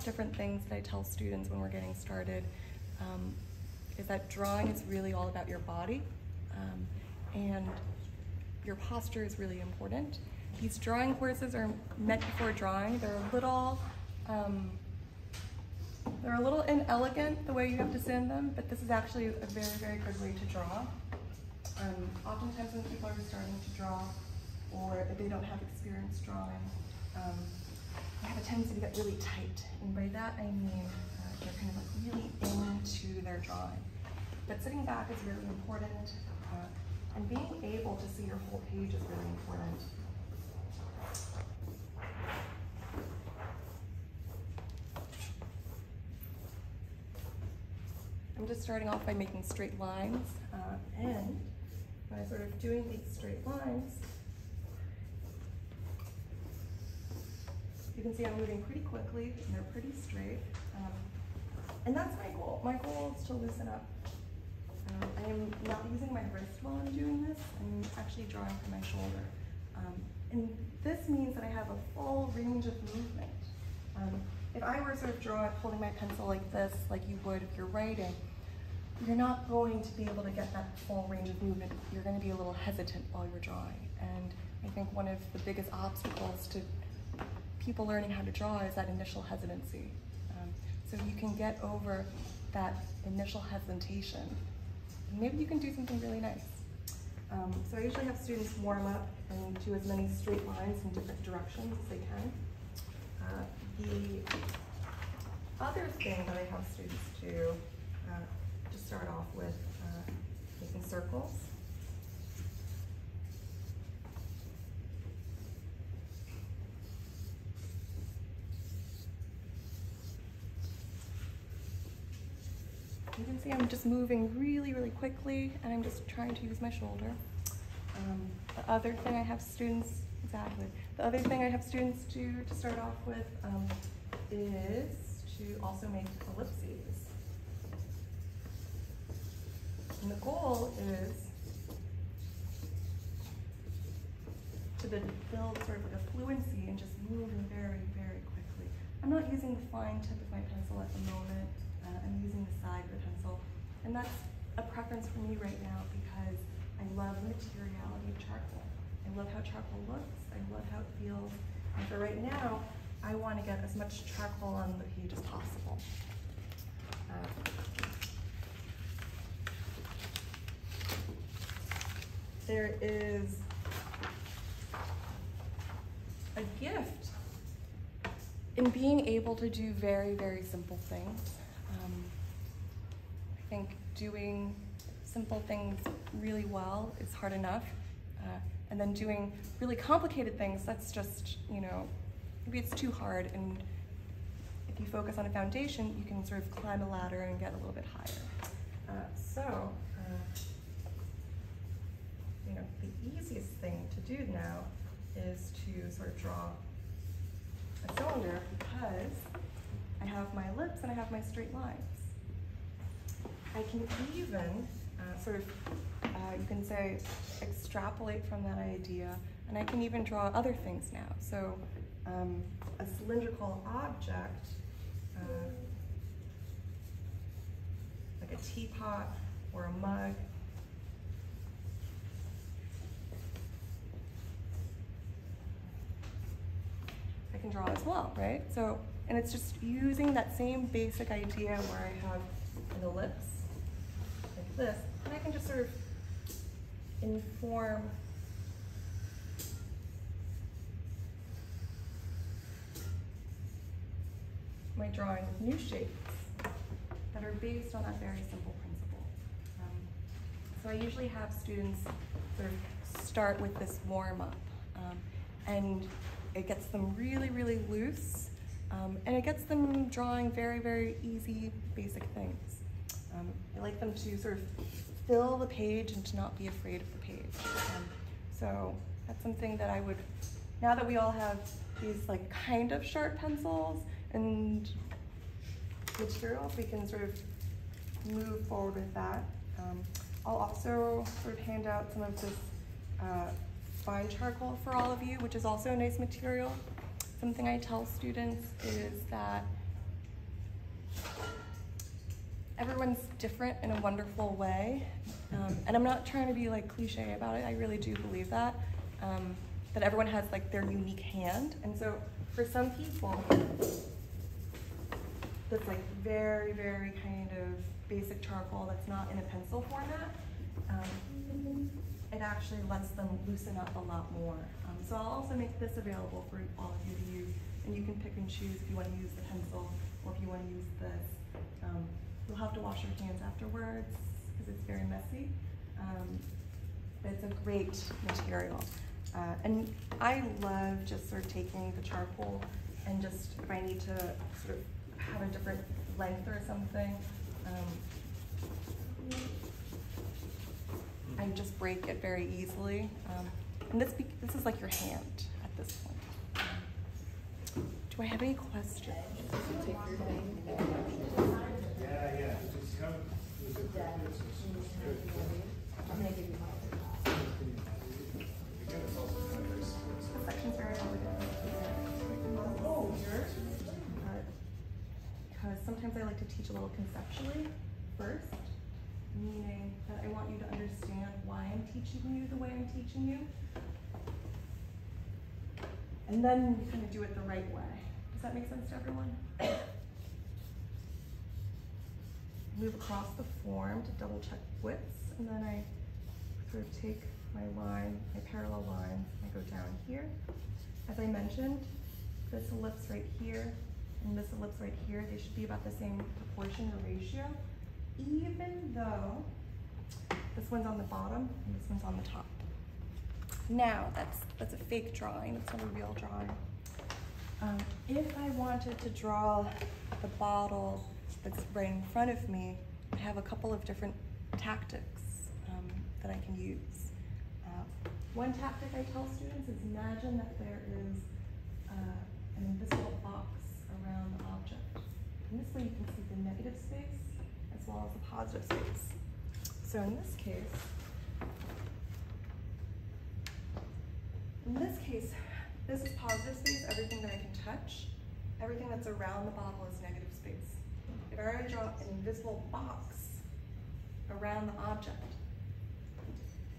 of different things that I tell students when we're getting started um, is that drawing is really all about your body um, and your posture is really important. These drawing horses are meant for drawing. They're a little, um, they're a little inelegant the way you have to in them, but this is actually a very, very good way to draw. Um, oftentimes when people are starting to draw, or they don't have experience drawing, they have a tendency to get really tight. And by that I mean uh, they're kind of like really into their drawing. But sitting back is really important, uh, and being able to see your whole page is really important. I'm just starting off by making straight lines, uh, and by sort of doing these straight lines, you can see I'm moving pretty quickly, and they're pretty straight. Um, and that's my goal. My goal is to loosen up. Um, I am not using my wrist while I'm doing this. I'm actually drawing from my shoulder. Um, and this means that I have a full range of movement. Um, if I were sort of drawing, holding my pencil like this, like you would if you're writing, you're not going to be able to get that full range of movement. You're going to be a little hesitant while you're drawing. And I think one of the biggest obstacles to people learning how to draw is that initial hesitancy. Um, so you can get over that initial hesitation, maybe you can do something really nice. Um, so I usually have students warm up and do as many straight lines in different directions as they can. Uh, the other thing that I have students do uh, to start off with uh, making circles. Can see I'm just moving really, really quickly and I'm just trying to use my shoulder. Um, the other thing I have students, exactly, the other thing I have students do to start off with um, is to also make ellipses. And the goal is to build sort of like a fluency and just move very, very quickly. I'm not using the fine tip of my pencil at the moment. Uh, I'm using the side of the pencil. And that's a preference for me right now because I love the materiality of charcoal. I love how charcoal looks. I love how it feels. And for right now, I want to get as much charcoal on the page as possible. Uh, there is a gift in being able to do very, very simple things. Doing simple things really well is hard enough. Uh, and then doing really complicated things, that's just, you know, maybe it's too hard. And if you focus on a foundation, you can sort of climb a ladder and get a little bit higher. Uh, so, uh, you know, the easiest thing to do now is to sort of draw a cylinder because I have my ellipse and I have my straight lines. I can even uh, sort of, uh, you can say, extrapolate from that idea, and I can even draw other things now. So um, a cylindrical object, uh, like a teapot or a mug, I can draw as well, right? So, and it's just using that same basic idea where I have an ellipse, this, and I can just sort of inform my drawing with new shapes that are based on that very simple principle. Um, so I usually have students sort of start with this warm up um, and it gets them really, really loose um, and it gets them drawing very, very easy, basic things. Um, I like them to sort of fill the page and to not be afraid of the page. Um, so that's something that I would, now that we all have these like kind of sharp pencils and materials, we can sort of move forward with that. Um, I'll also sort of hand out some of this uh, fine charcoal for all of you, which is also a nice material. Something I tell students is that everyone's different in a wonderful way. Um, and I'm not trying to be like cliche about it. I really do believe that. Um, that everyone has like their unique hand. And so for some people, that's like very, very kind of basic charcoal that's not in a pencil format, um, it actually lets them loosen up a lot more. Um, so I'll also make this available for all of you to use, and you can pick and choose if you want to use the pencil or if you want to use this. Have to wash your hands afterwards because it's very messy. Um, it's a great material. Uh, and I love just sort of taking the charcoal and just if I need to sort of have a different length or something, um, I just break it very easily. Um, and this, this is like your hand at this point. Do I have any questions? Yeah, yeah, just come, it's, it's good. I'm gonna give you my. Again, it's also kind of very sports. This section's very elegant. Oh, yours? Because sometimes I like to teach a little conceptually first, meaning that I want you to understand why I'm teaching you the way I'm teaching you. And then you kind of do it the right way. Does that make sense to everyone? Move across the form to double check widths, and then I sort of take my line, my parallel line, I go down here. As I mentioned, this ellipse right here and this ellipse right here, they should be about the same proportion or ratio, even though this one's on the bottom and this one's on the top. Now, that's, that's a fake drawing, that's not a real drawing. Um, if I wanted to draw the bottle that's right in front of me, I have a couple of different tactics um, that I can use. Uh, one tactic I tell students is imagine that there is uh, an invisible box around the object. And this way you can see the negative space as well as the positive space. So in this case, in this case, this is positive space, everything that I can touch. Everything that's around the bottle is negative space. To draw an invisible box around the object,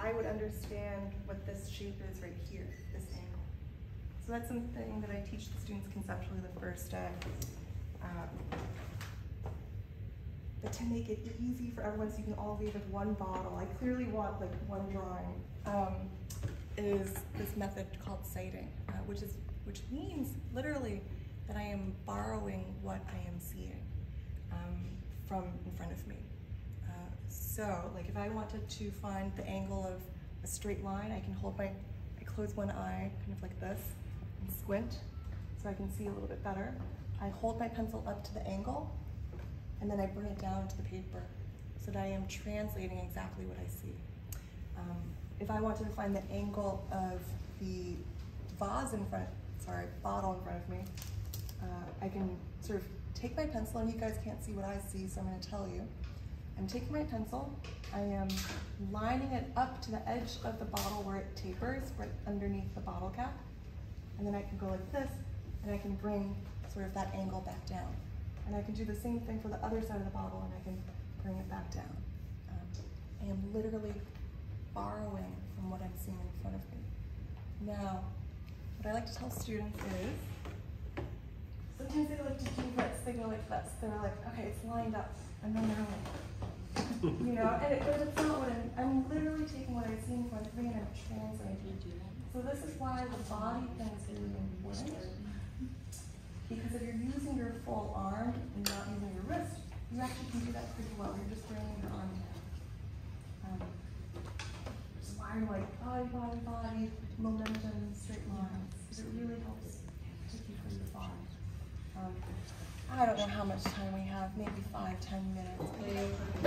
I would understand what this shape is right here, this angle. So that's something that I teach the students conceptually the first day. Um, but to make it easy for everyone so you can all read with one bottle, I clearly want like one drawing, um, is this method called sighting, uh, which is which means literally that I am borrowing what I am seeing um, from in front of me. Uh, so, like if I wanted to find the angle of a straight line, I can hold my, I close one eye, kind of like this, and squint, so I can see a little bit better. I hold my pencil up to the angle, and then I bring it down to the paper, so that I am translating exactly what I see. Um, if I wanted to find the angle of the vase in front, sorry, bottle in front of me, uh, I can sort of take my pencil, and you guys can't see what I see, so I'm going to tell you. I'm taking my pencil, I am lining it up to the edge of the bottle where it tapers, right underneath the bottle cap, and then I can go like this, and I can bring sort of that angle back down. And I can do the same thing for the other side of the bottle, and I can bring it back down. Um, I am literally borrowing from what I'm seeing in front of me. Now, what I like to tell students is, sometimes they like to do this, they go like this, they're like, okay, it's lined up, and then they're like, you know, and it, but it's not what I'm, I'm literally taking what I see in front of me and I'm translating. So this is why the body thing is really important. Because if you're using your full arm and not using your wrist, you actually can do that pretty well. You're just bringing your arm down. Um, is why I'm like body, body, body, momentum, straight lines. Because it really helps take you pretty far. Um, I don't know how much time we have, maybe five, ten minutes.